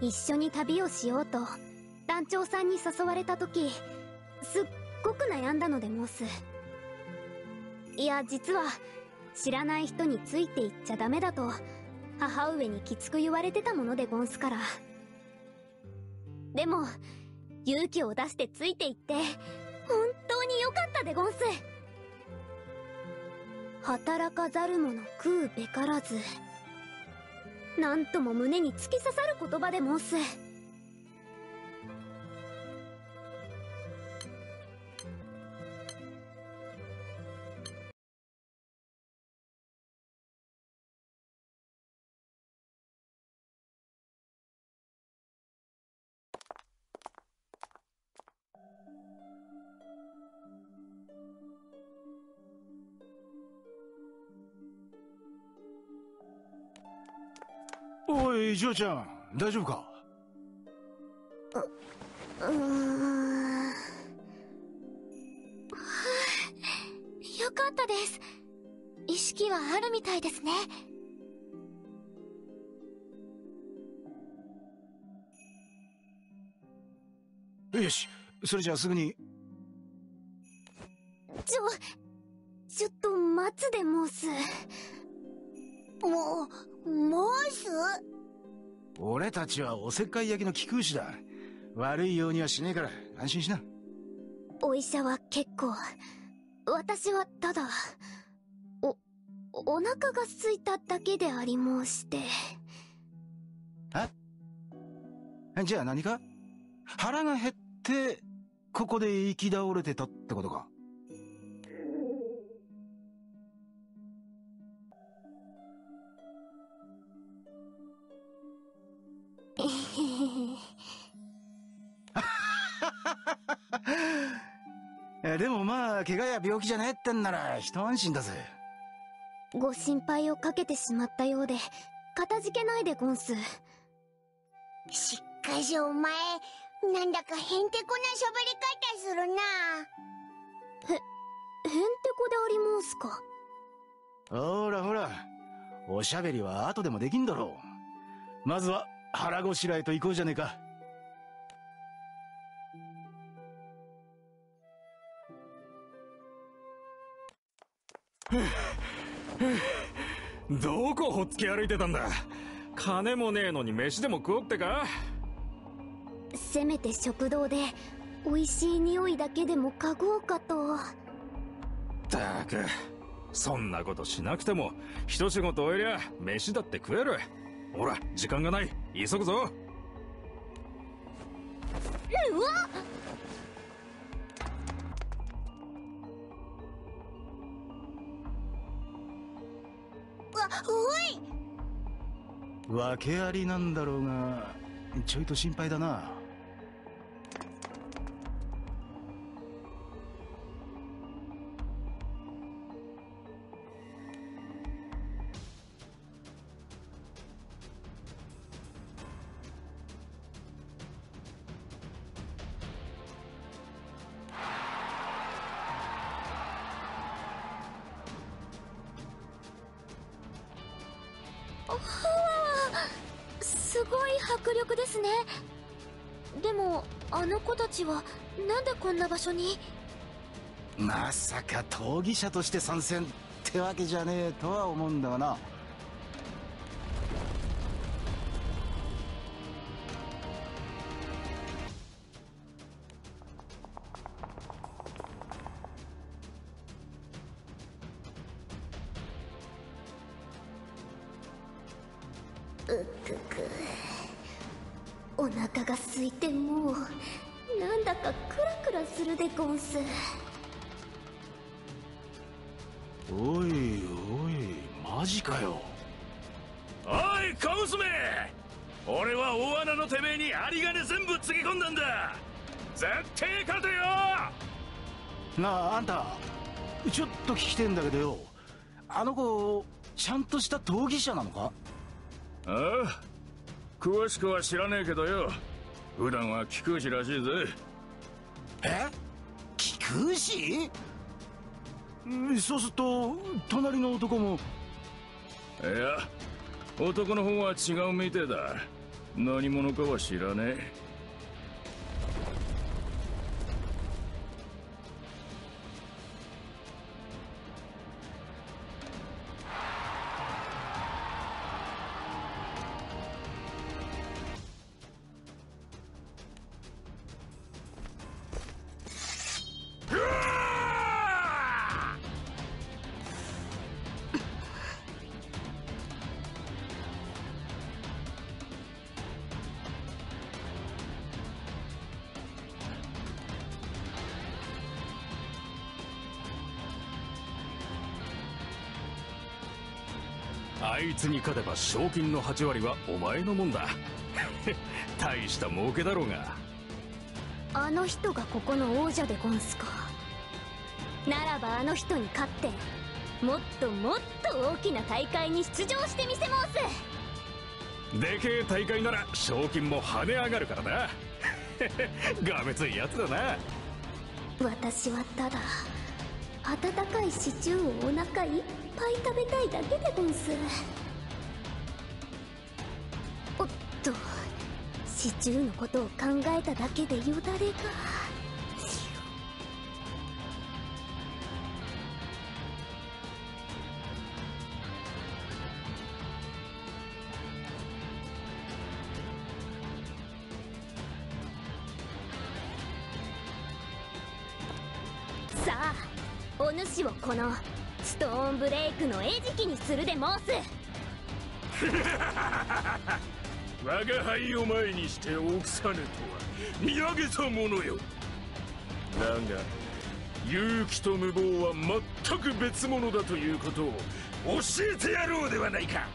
一緒に旅をしようと団長さんに誘われた時すっごく悩んだので申す。いや実は知らない人についていっちゃダメだと母上にきつく言われてたものでゴンスから。でも勇気を出してついていって本当に良かったでゴンス。働かざる者食うべからず。なんとも胸に突き刺さる言葉で申す。おい、ジョーちゃん、大丈夫か？うーんはあよかったです。意識はあるみたいですね。よし、それじゃあすぐに。ちょちょっと待つで申す。もう、申す俺たちはおせっかい焼きの貴空士だ。悪いようにはしねえから、安心しな。お医者は結構私はただおお腹が空いただけであり申してじゃあ何か？腹が減って、ここで行き倒れてたってことか。でもまあ、怪我や病気じゃねえってんなら、一安心だぜ。ご心配をかけてしまったようでかたじけないでゴンスしかしお前、なんだかへんてこな喋り方するな。へんてこであり申すか？ほらほら、おしゃべりは後でもできんだろう。まずは腹ごしらえと行こうじゃねえか。どこほっつき歩いてたんだ？金もねえのに飯でも食おうってか？せめて食堂で美味しい匂いだけでも嗅ごうかと。ったくそんなことしなくても一仕事終えりゃ飯だって食える。ほら時間がない。急ぐぞ。うわわ、訳ありなんだろうが、ちょいと心配だな。に？まさか闘技者として参戦ってわけじゃねえとは思うんだがな。うっくくお腹が空いてもうなんだかクラクラするでゴンス。おいおい、マジかよ。おい小娘俺は大穴のてめえに有り金全部つぎ込んだんだ。絶対勝てよ。なあ、あんた、ちょっと聞きてんだけどよ。あの子、ちゃんとした闘技者なのか？ああ詳しくは知らねえけどよ普段は貴空士らしいぜ。え？貴空士うんそうすると、隣の男も、いや男の方は違うみてえだ。何者かは知らねえあいつに勝てば賞金の8割はお前のもんだ。大した儲けだろうが。あの人がここの王者でゴンスか。ならばあの人に勝ってもっともっと大きな大会に出場してみせます。でけえ大会なら賞金も跳ね上がるからな。がめついやつだな。私はただ温かいシチューをお腹いっぱい食べたいだけでゴンス。おっとシチューのことを考えただけでよだれが。クの餌食にするで申す。我が輩を前にして臆さぬとは見上げたものよ。だが勇気と無謀は全く別物だということを教えてやろうではないか。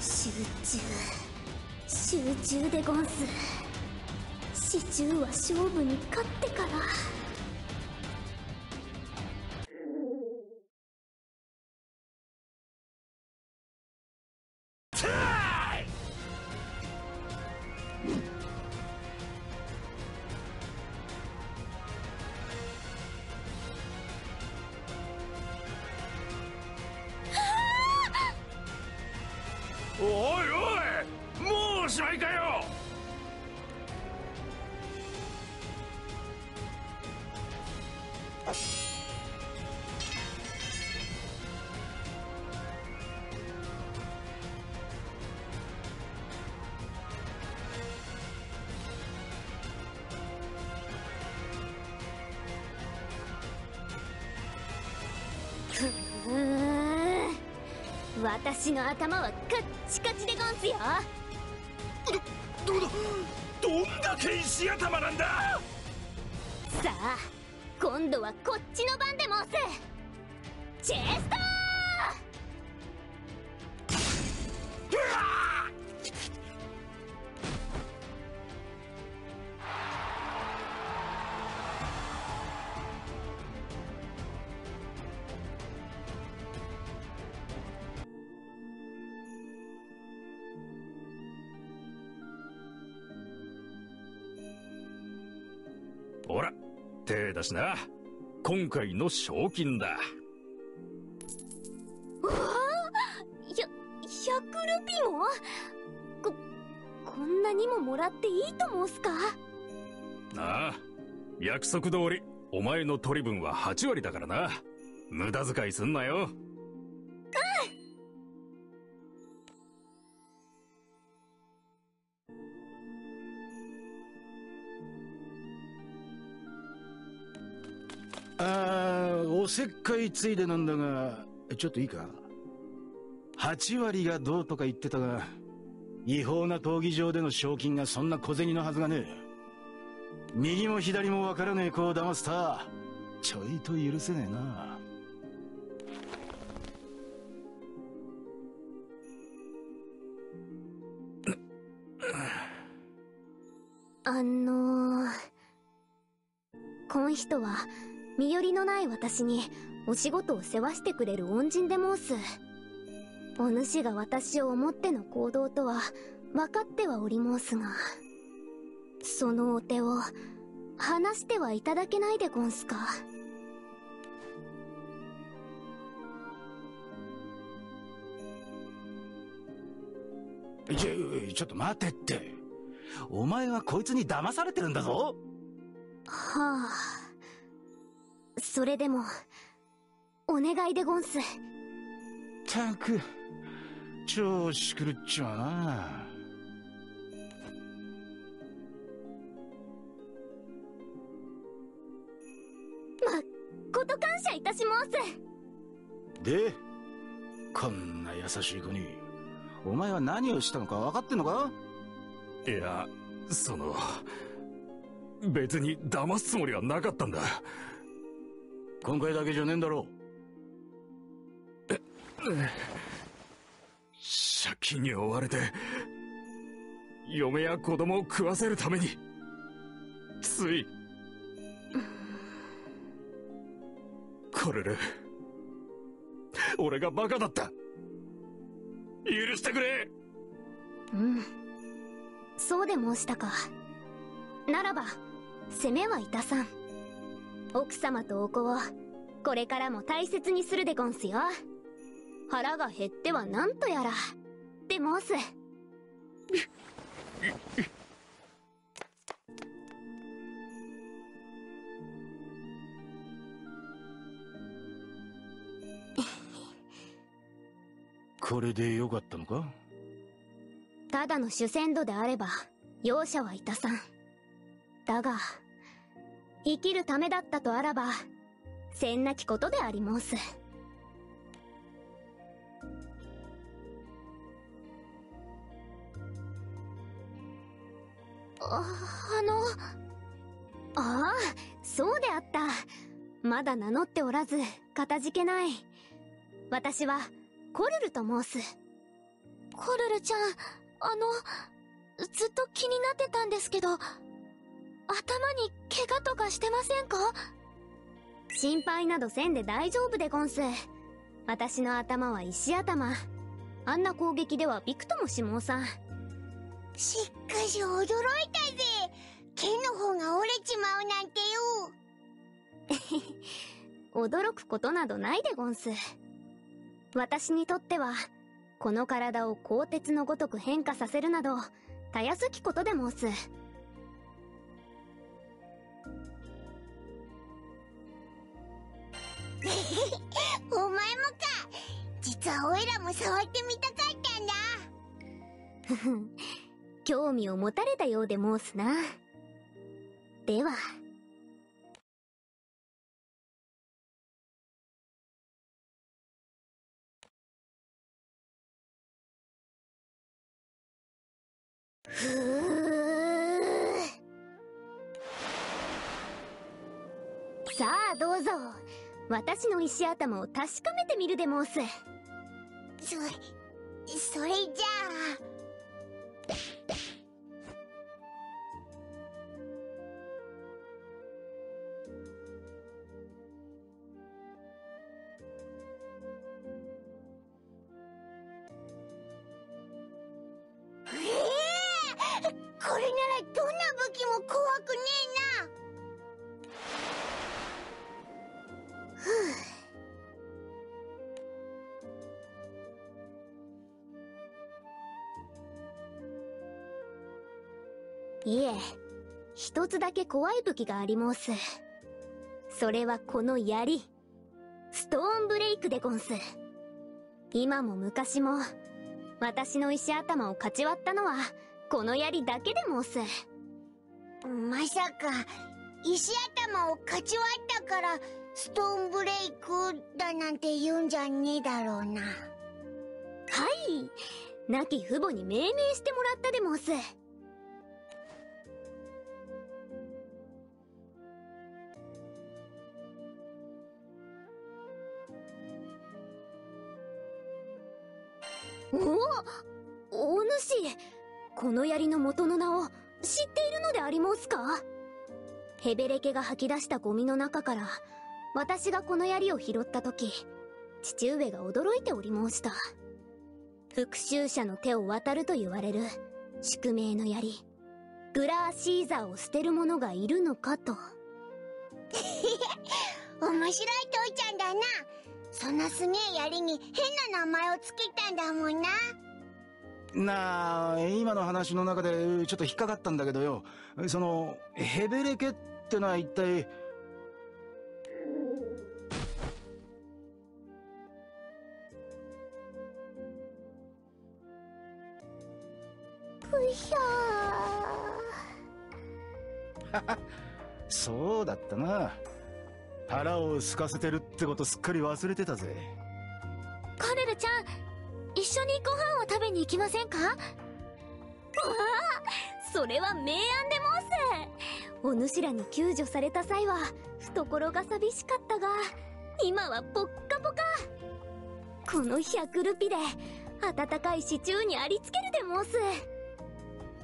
集中。集中でゴンス。シチューは勝負に勝ってから私の頭はカッチカチでゴンスよ。どうだ？どんだけ石頭なんだ？さあ今度はこっちの番で申す。チェスほら手出しな。今回の賞金だ。うわあや100ルピも？ここんなにももらっていいと申すか？なあ約束通りお前の取り分は8割だからな。無駄遣いすんなよせっかいついでなんだがちょっといいか？8割がどうとか言ってたが違法な闘技場での賞金がそんな小銭のはずがねえ。右も左もわからねえ子を騙すた。ちょいと許せねえな。あのー、こん人は身寄りのない私にお仕事を世話してくれる恩人で申す。お主が私を思っての行動とは分かってはおり申すがそのお手を話してはいただけないでゴンスか。ちょ、ちょっと待てって。お前はこいつに騙されてるんだぞ。はあそれでもお願いでごんすたく、調子狂っちまうな。こと感謝いたします。で、こんな優しい子に、お前は何をしたのか分かってんのか？いやその別に騙すつもりはなかったんだ今回だけじゃねえんだろう。借金に追われて嫁や子供を食わせるためについコルル俺がバカだった。許してくれ。うん。そうで申したか。ならば責めはいたさん。奥様とお子をこれからも大切にするでゴンスよ。腹が減ってはなんとやら。で申すこれでよかったのか？ただの主戦度であれば容赦はいたさん。だが生きるためだったとあらばせんなきことであり申す。ああのああそうであった。まだ名乗っておらずかたじけない。私はコルルと申す。コルルちゃんあのずっと気になってたんですけど頭に怪我とかしてませんか？心配などせんで大丈夫でゴンス。私の頭は石頭。あんな攻撃ではびくともしもうさん。しっかし驚いたぜ。剣の方が折れちまうなんてよ。驚くことなどないでゴンス。私にとってはこの体を鋼鉄のごとく変化させるなどたやすきことで申す お前もか。実はオイラも触ってみたかったんだ。ふふ興味を持たれたようで申すな。では。私の石頭を確かめてみるで申す。そそれじゃあ。だけ怖い武器があります。それはこの槍。ストーンブレイクでゴンス。今も昔も、私の石頭を勝ち割ったのは、この槍だけで申す。まさか石頭を勝ち割ったからストーンブレイクだなんて言うんじゃねえだろうなはい。亡き父母に命名してもらったで申す。おおお主。この槍の元の名を知っているのでありますか？ヘベレケが吐き出したゴミの中から私がこの槍を拾った時父上が驚いており申した。復讐者の手を渡ると言われる宿命の槍。グラーシーザーを捨てる者がいるのかと。面白い父ちゃんだな。そんなすげえ槍に変な名前をつけたんだもんな。なあ今の話の中でちょっと引っかかったんだけどよ。そのヘベレケってのは一体？そうだったな腹を空かせてるってことすっかり忘れてたぜ。カレルちゃん一緒にご飯を食べに行きませんか？わあそれは明暗で申すお主らに救助された際は懐が寂しかったが今はポッカポカこの100ルピで温かいシチューにありつけるで申す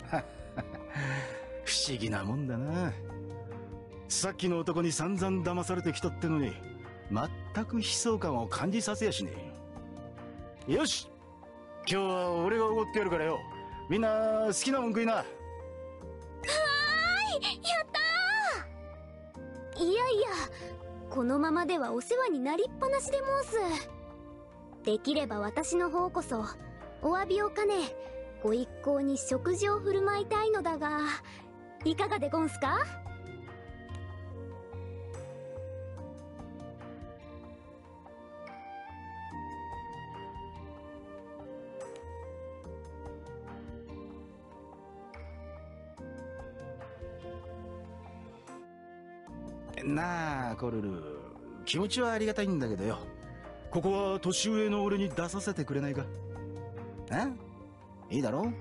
不思議なもんだなさっきの男に散々騙されてきたってのに全く悲壮感を感じさせやしねえよ。し今日は俺がおごってやるからよ。みんな好きなもん食いな。はーいやったー。いやいやこのままではお世話になりっぱなしで申す。できれば私の方こそお詫びを兼ねご一行に食事を振る舞いたいのだがいかがでゴンスか？なあコルル。気持ちはありがたいんだけどよ。ここは年上の俺に出させてくれないか。え？いいだろ？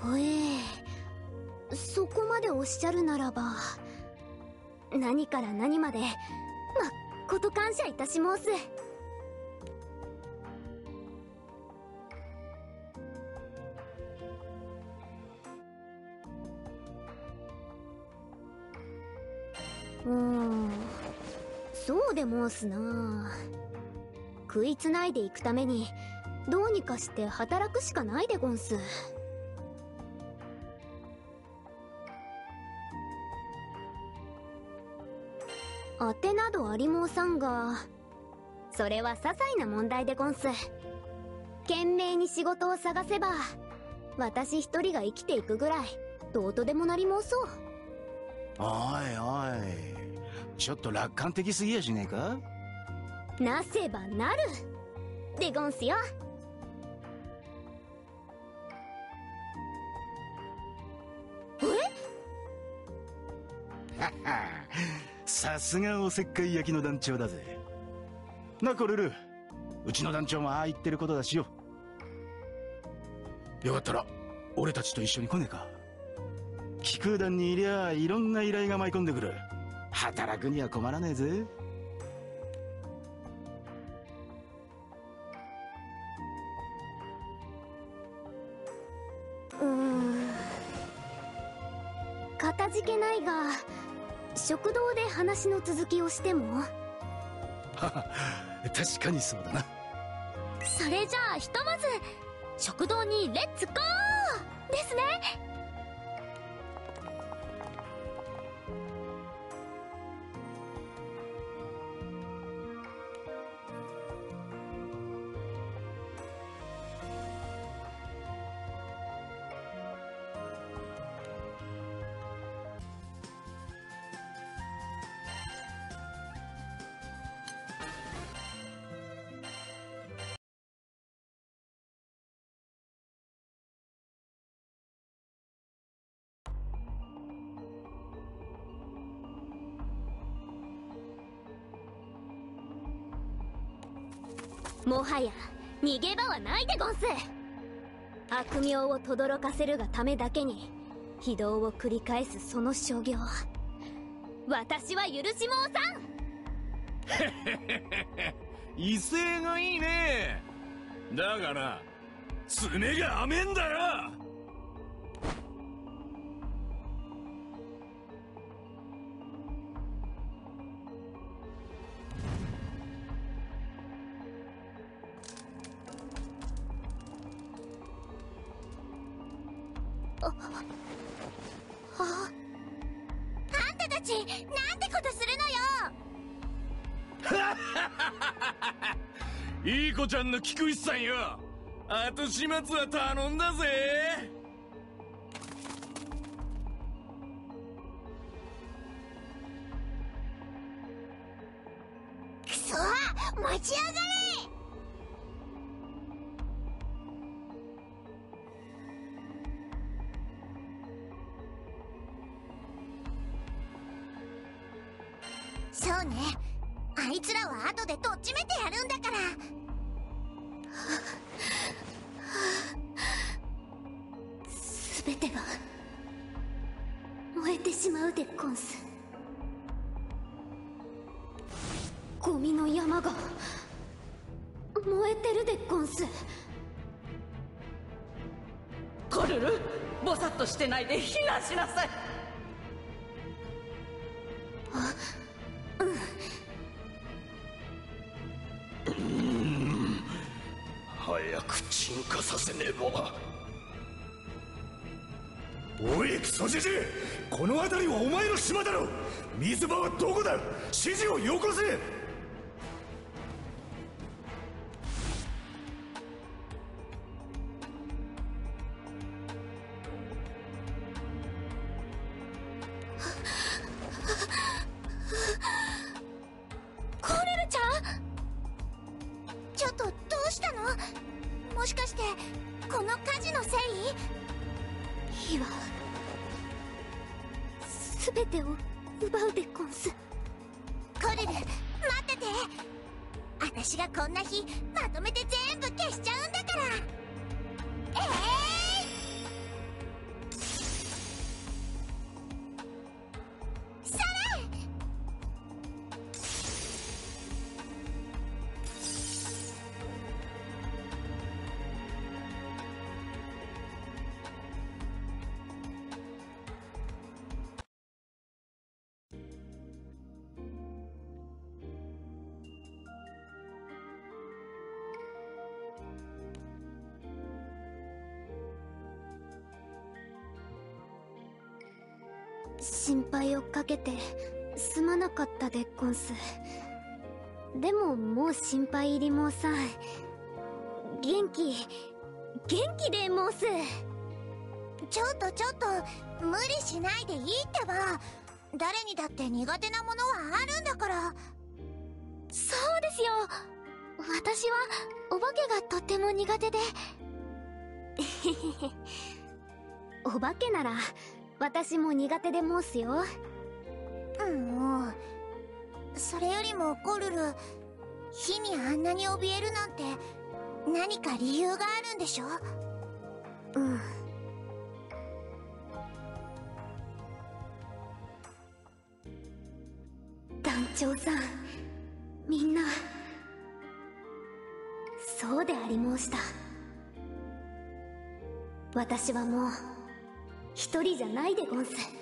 ほえそこまでおっしゃるならば何から何までまっこと感謝いたし申す。申すな食いつないでいくためにどうにかして働くしかないでゴンス。当てなどありもうさんがそれは些細な問題でゴンス。懸命に仕事を探せば私一人が生きていくぐらいどうとでもなりもうそう。おいおい。ちょっと楽観的すぎやしねえか？なせばなる。でゴンスよ。え？さすがおせっかい焼きの団長だぜ。なコルルうちの団長もああ言ってることだしよ。よかったら俺たちと一緒に来ねえか？気空団にいりゃいろんな依頼が舞い込んでくる働くには困らねえぜ。うん。かたじけないが食堂で話の続きをしても？確かにそうだな。それじゃあひとまず食堂にレッツゴー！ですねはや逃げ場はないでゴンス。悪名を轟かせるがためだけに非道を繰り返すその所業。私は許しもうさん。威勢がいいね。だがな爪が甘えんだよ。あんたたちなんてことするのよ。いい子ちゃんの菊石さんよ。後始末は頼んだぜ。早く沈下させねば。おいクソじじこの辺りはお前の島だろ。水場はどこだ。指示をよこせ。心配をかけてすまなかったでゴンス。でももう心配いりもうさん。元気元気でモースちょっとちょっと無理しないでいいってば。誰にだって苦手なものはあるんだから。そうですよ。私はお化けがとっても苦手で。お化けなら私も苦手で申すよ。もう。それよりもコルル火にあんなに怯えるなんて何か理由があるんでしょ？うん。団長さんみんなそうであり申した。私はもう一人じゃないでゴンス。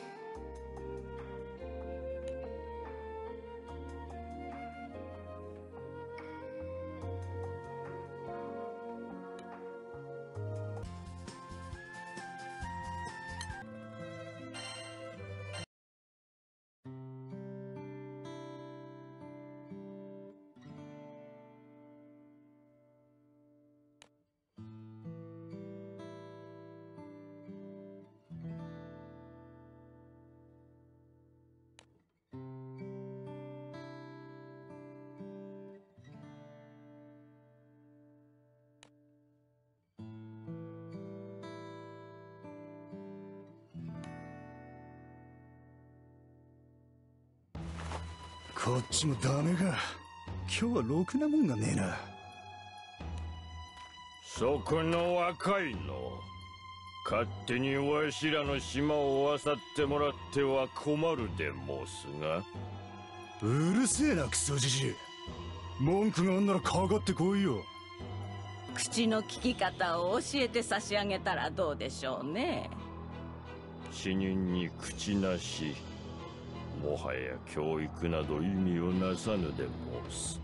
こっちもダメか。今日はろくなもんがねえな。そこの若いの。勝手にわしらの島を漁ってもらっては困るで申すが。うるせえなクソじじい。文句があんならかかってこいよ。口の利き方を教えて差し上げたらどうでしょうね。死人に口なしもはや教育など意味をなさぬで申す。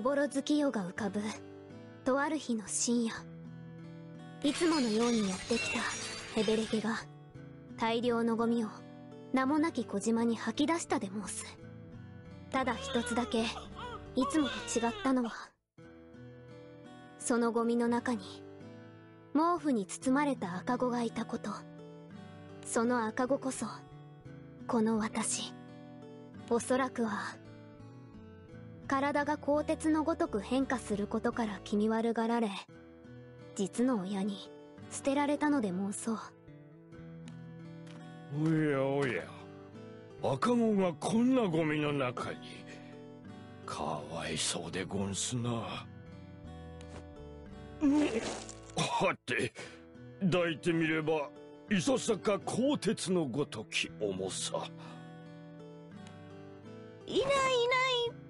おぼろ月夜が浮かぶ。とある日の深夜。いつものようにやってきた。ヘベレケが。大量のゴミを。名もなき小島に吐き出したで申す。ただ一つだけ。いつもと違ったのは。そのゴミの中に。毛布に包まれた赤子がいたこと。その赤子こそ。この私。おそらくは。体が鋼鉄のごとく変化することから気味悪がられ実の親に捨てられたので申そうおやおや赤子がこんなゴミの中に。かわいそうでゴンスな。はて抱いてみればいささか鋼鉄のごとき重さ。いないいない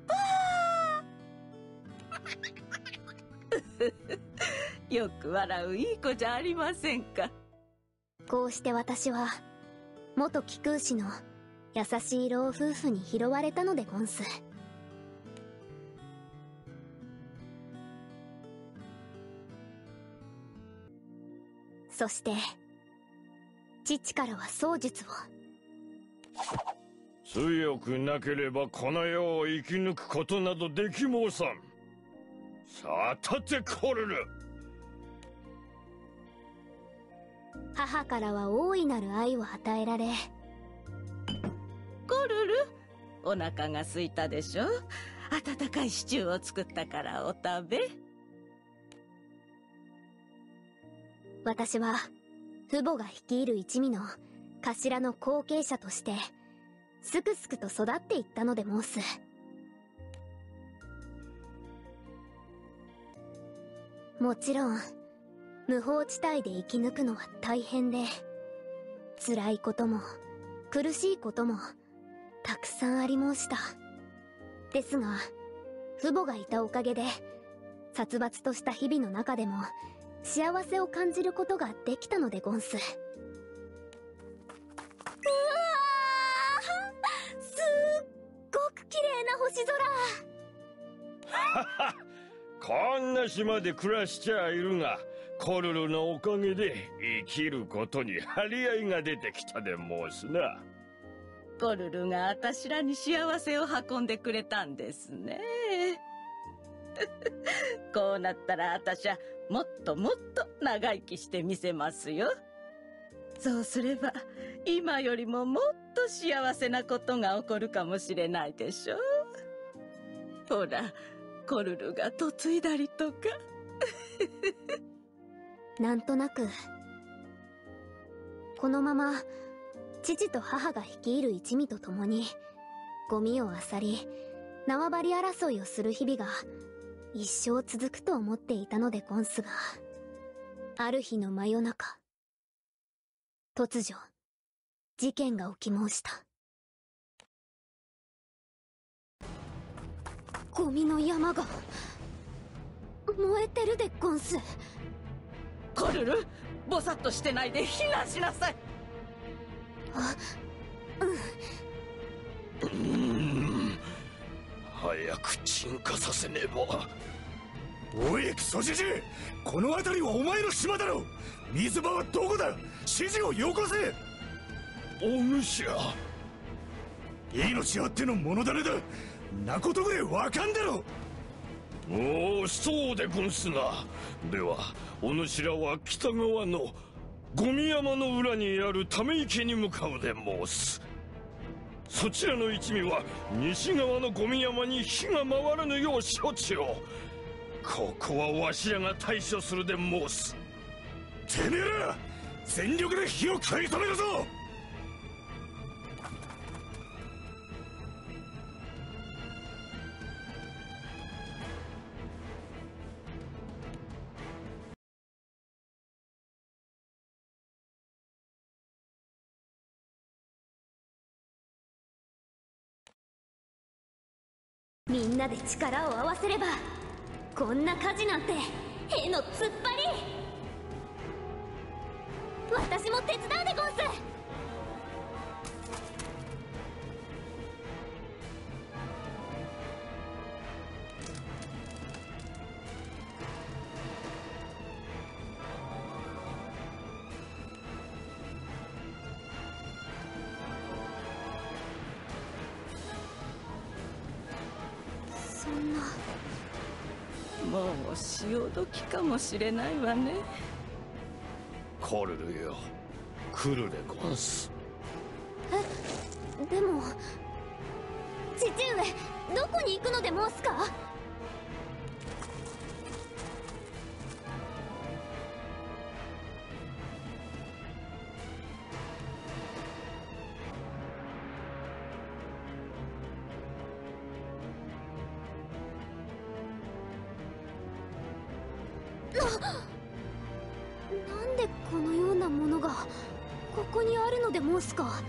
よく笑ういい子じゃありませんか。こうして私は元貴空士の優しい老夫婦に拾われたのでゴンス。そして父からは槍術を。強くなければこの世を生き抜くことなどでき申さんさあ立てコルル母からは大いなる愛を与えられ。コルルお腹が空いたでしょ？温かいシチューを作ったからお食べ。私は父母が率いる一味の頭の後継者としてすくすくと育っていったので申すもちろん無法地帯で生き抜くのは大変で辛いことも苦しいこともたくさんあり申した。ですが父母がいたおかげで殺伐とした日々の中でも幸せを感じることができたのでゴンス。うわーすっごく綺麗な星空。こんな島で暮らしちゃいるがコルルのおかげで生きることに張り合いが出てきたで申すな。コルルがあたしらに幸せを運んでくれたんですね。こうなったらあたしゃもっともっと長生きしてみせますよ。そうすれば今よりももっと幸せなことが起こるかもしれないでしょほらコルルが嫁いだりとか。なんとなく。このまま父と母が率いる一味と共にゴミを漁り縄張り争いをする日々が一生続くと思っていたのでゴンスがある日の真夜中突如事件が起き申した。ゴミの山が燃えてるでゴンス。コルルぼさっとしてないで避難しなさい。あ早く鎮火させねば。おいクソジジイこの辺りはお前の島だろ水場はどこだ。指示をよこせ。お主。や命あっての物種だなことぐわかんだろおおそうでゴンスな。ではお主らは北側のゴミ山の裏にあるため池に向かうで申す。そちらの一味は西側のゴミ山に火が回らぬよう処置を。ここはわしらが対処するで申す。てめえら全力で火を食い止めるぞみんなで力を合わせればこんな火事なんてへの突っ張り。私も手伝うでゴンス。潮時かもしれないわね。コルルよ。来るでゴンスえでも父上どこに行くので申すか？なんでこのようなものがここにあるので申すか？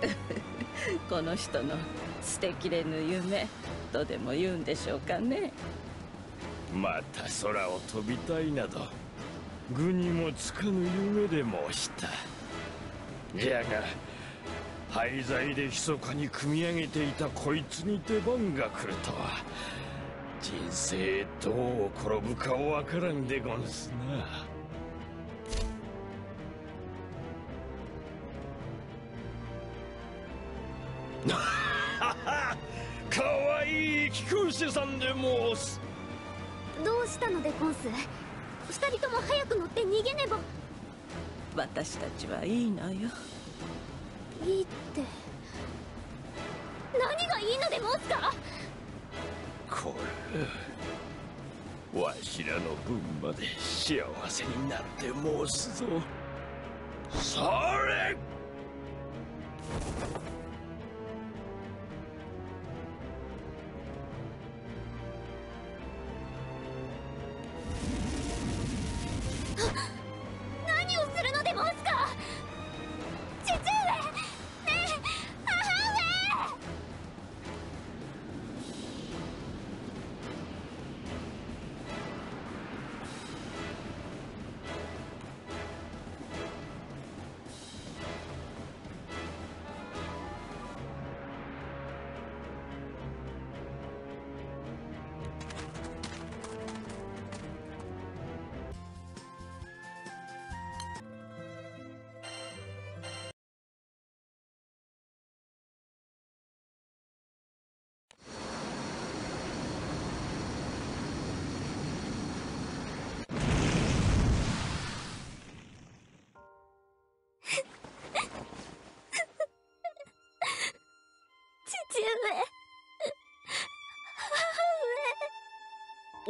この人の捨てきれぬ夢とでも言うんでしょうかね。また空を飛びたいなど具にもつかぬ夢で申した。じゃが廃材で密かに組み上げていたこいつに出番が来るとは人生どう転ぶかわからんでゴンスな。かわいい貴公子さんで申す。どうしたのでゴンス？二人とも早く乗って逃げねば。私たちはいいのよ。いいって。何がいいので申すか？これ。わしらの分まで幸せになって申すぞ。それ。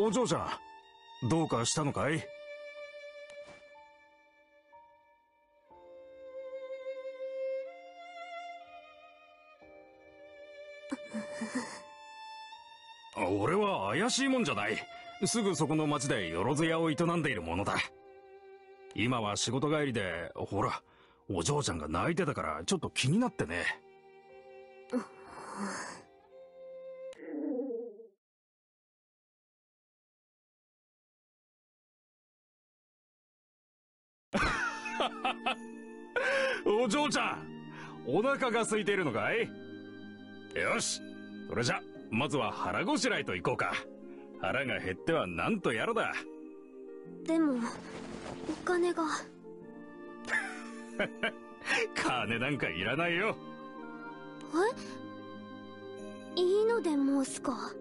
お嬢ちゃんどうかしたのかい？俺は怪しいもんじゃない。すぐそこの町でよろず屋を営んでいるものだ。今は仕事帰りでほらお嬢ちゃんが泣いてたからちょっと気になってね お嬢ちゃんお腹が空いているのかい？よしそれじゃまずは腹ごしらえと行こうか。腹が減ってはなんとやらだ。でもお金が。金なんかいらないよ。え？いいので申すか？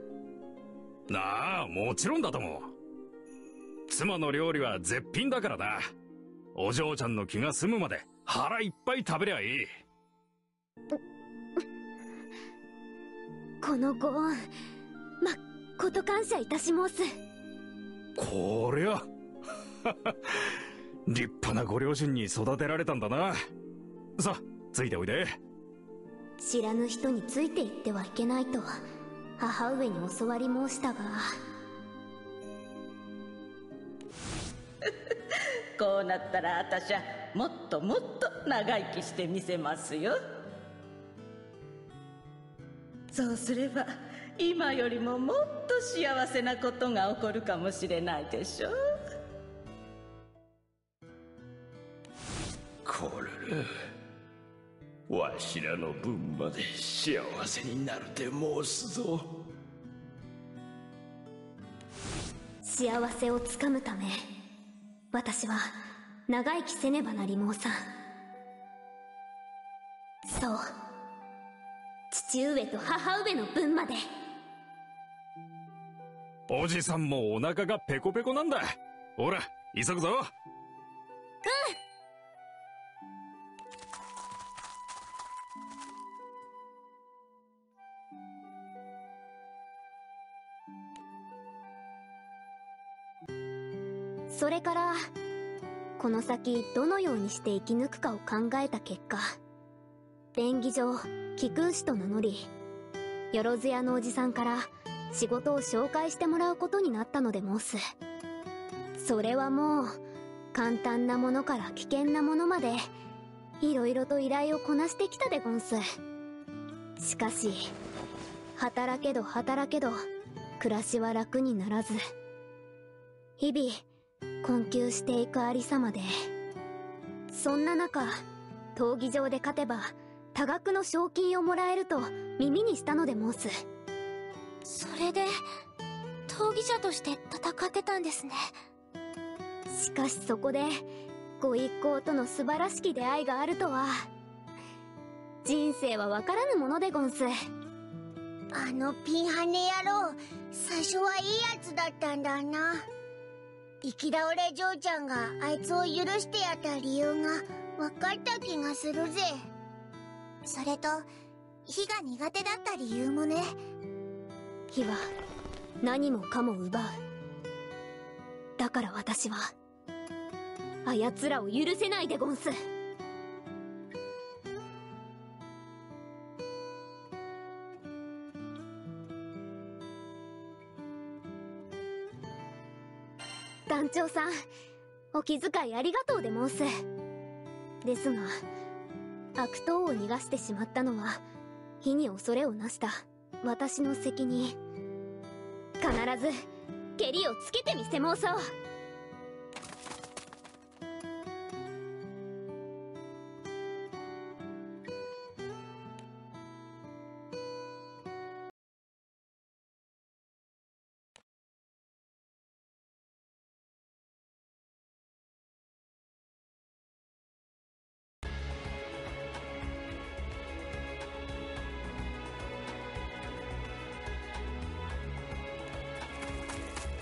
なあもちろんだとも。妻の料理は絶品だからなお嬢ちゃんの気が済むまで腹いっぱい食べりゃいい。このご恩まっこと感謝いたし申す。こりゃ。立派なご両親に育てられたんだな。さあついておいで。知らぬ人についていってはいけないと母上に教わり申したがこうなったら私はもっともっと長生きしてみせますよ。そうすれば今よりももっと幸せなことが起こるかもしれないでしょコルルわしらの分まで幸せになるで申すぞ。幸せをつかむため私は長生きせねばなり申さんそう父上と母上の分までおじさんもお腹がペコペコなんだ。ほら、急ぐぞ。この先どのようにして生き抜くかを考えた結果便宜上貴君子と名乗りよろず屋のおじさんから仕事を紹介してもらうことになったので申す。それはもう簡単なものから危険なものまでいろいろと依頼をこなしてきたでゴンス。しかし働けど働けど暮らしは楽にならず。日々困窮していくありさまで。そんな中闘技場で勝てば多額の賞金をもらえると耳にしたので申す。それで闘技者として戦ってたんですね。しかしそこでご一行との素晴らしき出会いがあるとは。人生は分からぬものでゴンス。あのピンハネ野郎最初はいいやつだったんだな行き倒れ嬢ちゃんがあいつを許してやった理由が分かった気がするぜ。それと火が苦手だった理由もね。火は何もかも奪う。だから私はあやつらを許せないでゴンス。団長さんお気遣いありがとうで申す。ですが悪党を逃がしてしまったのは火に恐れをなした。私の責任。必ず蹴りをつけてみせ申そう。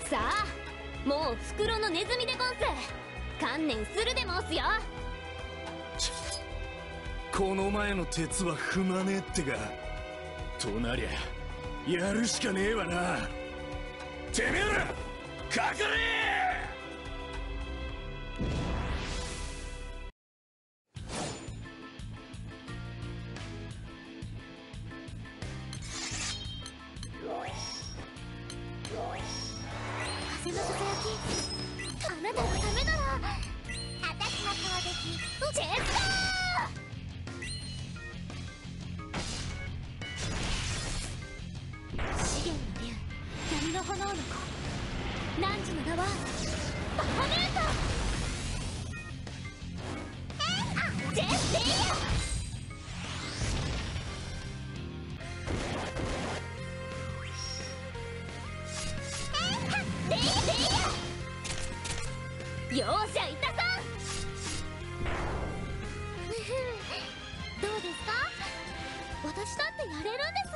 さあもう袋のネズミでゴンス。観念するで申すよ。この前の鉄は踏まねえってか。となりゃやるしかねえわな。てめえらかかれれるんです。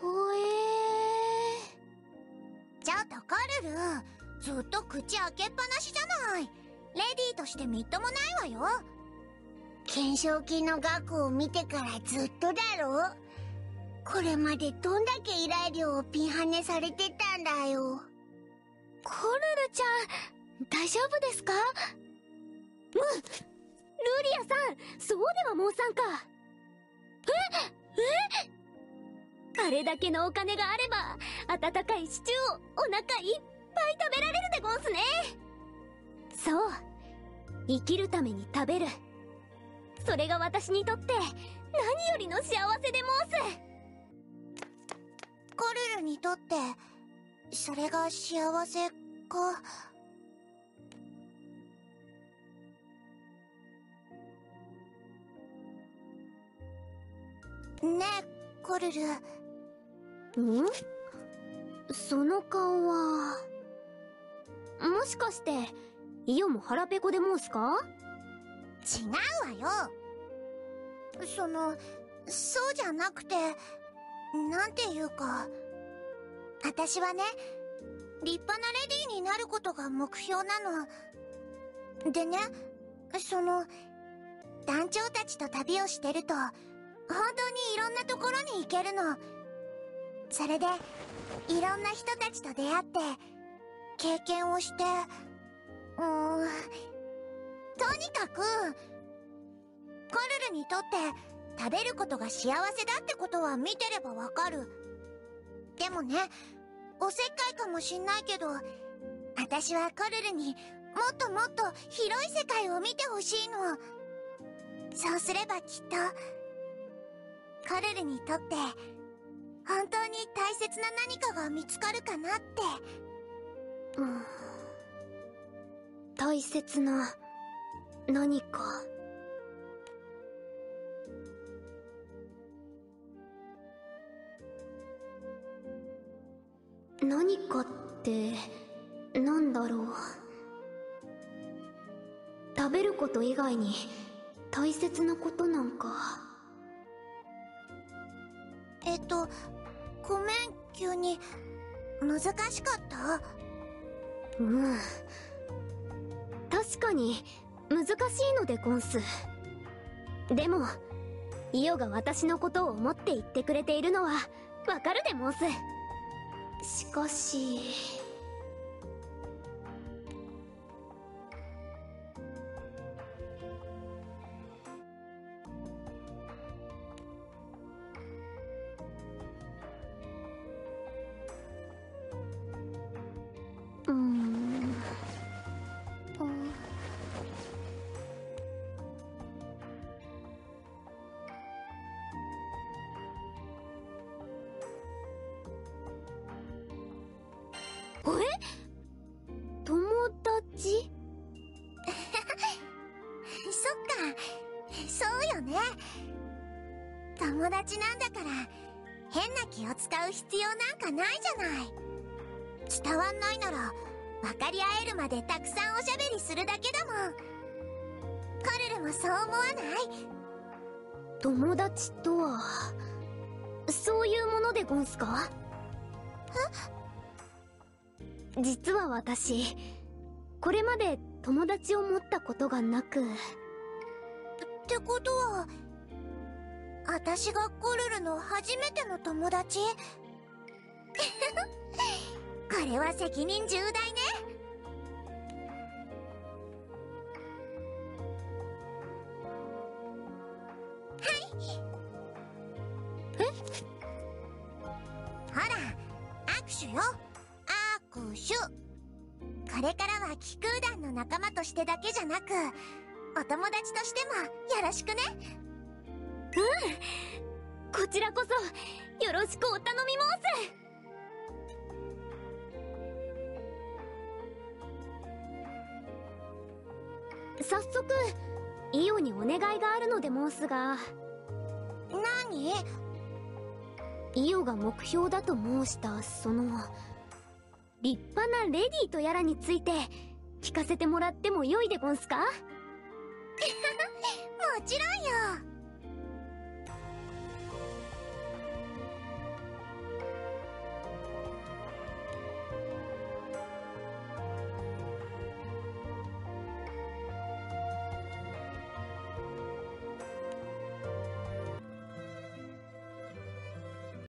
ほえちょっとコルルずっと口開けっぱなしじゃない。レディーとしてみっともないわよ。懸賞金の額を見てからずっとだろ？これまでどんだけ依頼料をピンハネされてたんだよ。コルルちゃん大丈夫ですか？ルリアさんそうでは申さんか。え？え？あれだけのお金があれば温かいシチューをお腹いっぱい食べられるでゴンスね。そう。生きるために食べる。それが私にとって何よりの幸せで申す。コルルにとってそれが幸せか？ねえコルル。ん？その顔はもしかしてイオも腹ペコで申すか？違うわよ。そのそうじゃなくてなんていうか私はね立派なレディーになることが目標なの。でねその団長たちと旅をしてると本当にいろんなところに行けるの。それでいろんな人たちと出会って経験をしてうーんとにかくコルルにとって食べることが幸せだってことは見てればわかる。でもねおせっかいかもしんないけど私はコルルにもっともっと広い世界を見てほしいの。そうすればきっとコルルにとって本当に大切な何かが見つかるかなって。うん。大切な何か。何かってなんだろう。食べること以外に大切なことなんか。えっとごめん急に。難しかった？うん。確かに難しいのでゴンス。でもイオが私のことを思って言ってくれているのはわかるでモス。しかしは私これまで友達を持ったことがなく。ってことは私がコルルの初めての友達？これは責任重大ねとしてだけじゃなくお友達としてもよろしくね。こちらこそよろしくお頼み申す。早速イオにお願いがあるので申すが。何？イオが目標だと申したその立派なレディーとやらについて聞かせてもらっても良いでゴンスか？もちろんよ。